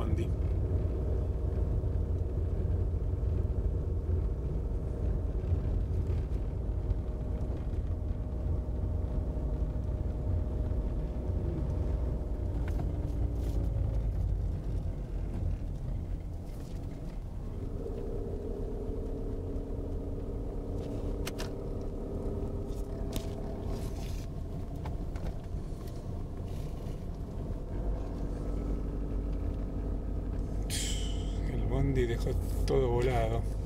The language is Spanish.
fondi. Bondi dejó todo volado.